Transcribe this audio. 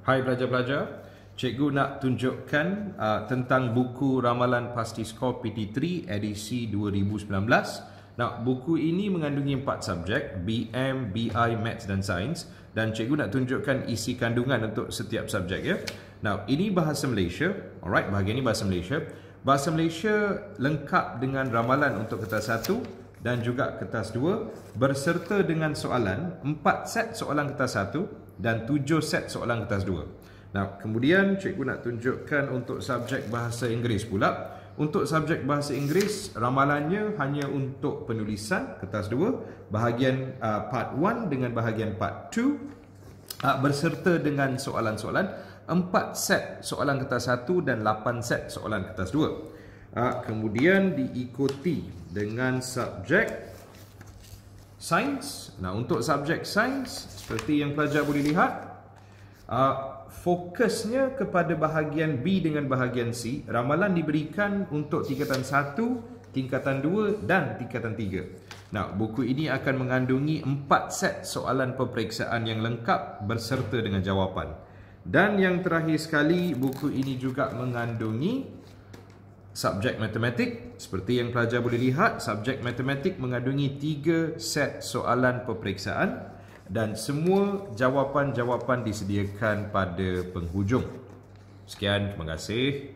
Hai pelajar-pelajar, cikgu nak tunjukkan uh, tentang buku Ramalan Pasti Skor PT3 edisi 2019. Nah, buku ini mengandungi empat subjek, BM, BI, Maths dan Sains dan cikgu nak tunjukkan isi kandungan untuk setiap subjek ya. Nah, ini bahasa Malaysia. Alright, bahagian ini bahasa Malaysia. Bahasa Malaysia lengkap dengan ramalan untuk kertas 1 dan juga kertas 2 berserta dengan soalan, 4 set soalan kertas 1 dan 7 set soalan kertas 2. Nah, kemudian cikgu nak tunjukkan untuk subjek bahasa Inggeris pula. Untuk subjek bahasa Inggeris, ramalannya hanya untuk penulisan kertas 2, bahagian uh, part 1 dengan bahagian part 2 uh, berserta dengan soalan-soalan 4 set soalan kertas 1 dan 8 set soalan kertas 2. Ah, kemudian diikuti dengan subjek sains. Nah, untuk subjek sains seperti yang pelajar boleh lihat, uh, fokusnya kepada bahagian B dengan bahagian C. Ramalan diberikan untuk tingkatan 1, tingkatan 2 dan tingkatan 3. Nah, buku ini akan mengandungi 4 set soalan peperiksaan yang lengkap berserta dengan jawapan. Dan yang terakhir sekali, buku ini juga mengandungi subjek matematik. Seperti yang pelajar boleh lihat, subjek matematik mengandungi tiga set soalan peperiksaan dan semua jawapan-jawapan disediakan pada penghujung. Sekian, terima kasih.